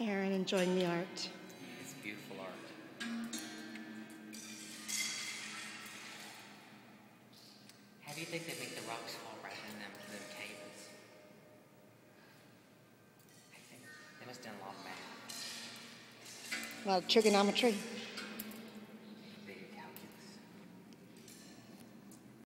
Aaron enjoying the art. It's beautiful art. How do you think they make the rocks fall right in them, them cables? I think they must have done a lot of math. A lot of trigonometry.